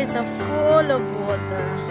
is full of water.